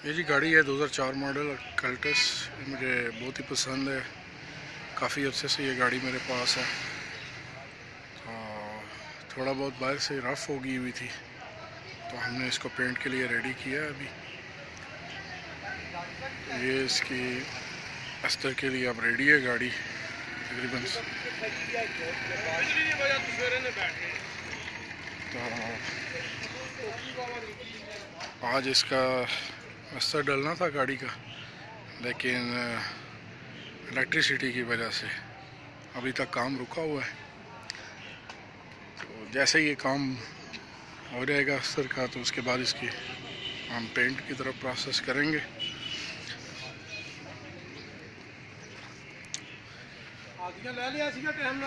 ये जी गाड़ी है 2004 मॉडल कल्टस मुझे बहुत ही पसंद है। काफ़ी अच्छे से ये गाड़ी मेरे पास है। तो थोड़ा बहुत बाहर से रफ़ होगी हुई थी। तो हमने इसको पेंट के लिए रेडी किया है अभी। ये इसकी अस्तर के लिए अब रेडी है गाड़ी, तकरीबन। तो आज इसका अस्तर डलना था गाड़ी का, लेकिन इलेक्ट्रिसिटी की वजह से अभी तक काम रुका हुआ है। तो जैसे ये काम हो जाएगा अस्तर का तो उसके बाद इसकी हम पेंट की तरफ़ प्रोसेस करेंगे। ले लिया टाइम